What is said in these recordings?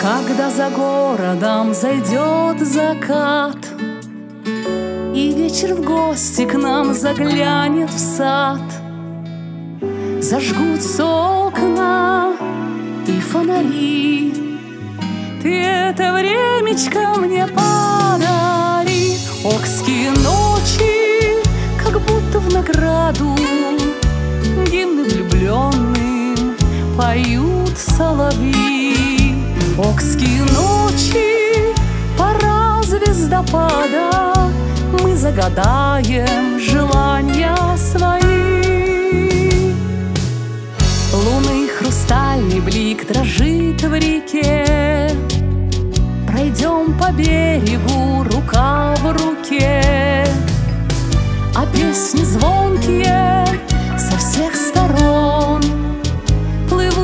Когда за городом зайдет закат И вечер в гости к нам заглянет в сад Зажгутся окна и фонари. Ты это времечко мне подари. Окские ночи, как будто в награду. Гимны влюбленным поют соловьи Окские ночи, пора звездопада. Мы загадаем желания свои. Луны хрустальный блик дрожит в реке. Пройдем по берегу рука в руке. А песни звонкие со всех сторон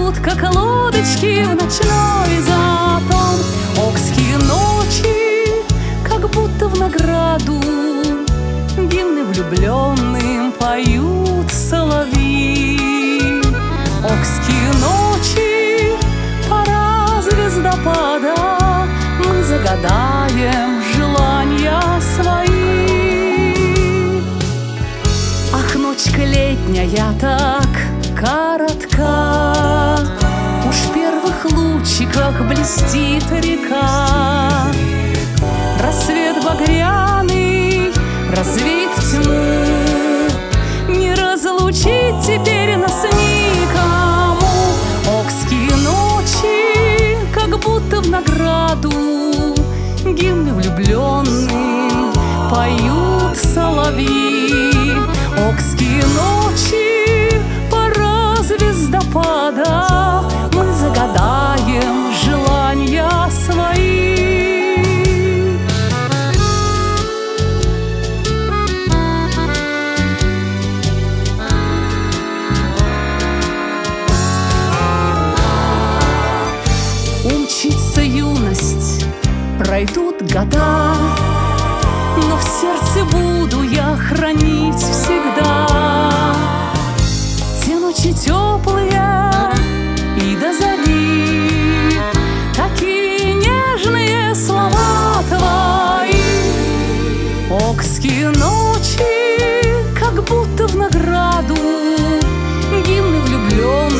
Плывут, как лодочки в ночной затон Окские ночи, как будто в награду. Гимны влюбленным поют соловьи. Окские ночи, пора звездопада. Мы загадаем желания свои. Ах, ночка летняя так коротка лучиках блестит река. Рассвет багряный развеет тьму. Не разлучить теперь нас никому. Окские ночи, как будто в награду. Гимны влюбленным поют соловьи. Окские ночи, пора звездопада пройдут года Но в сердце буду я хранить всегда. Те ночи теплые и до зари Такие нежные слова твои. Окские ночи, как будто в награду Гимны влюбленным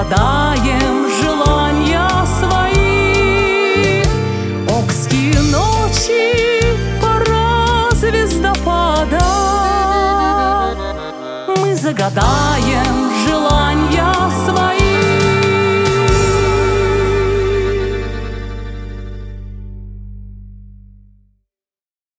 загадаем желания свои Окские ночи, пора звездопада. Мы загадаем